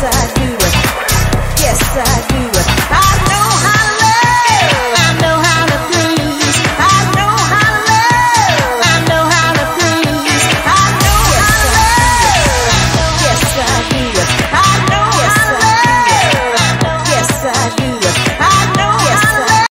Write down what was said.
side.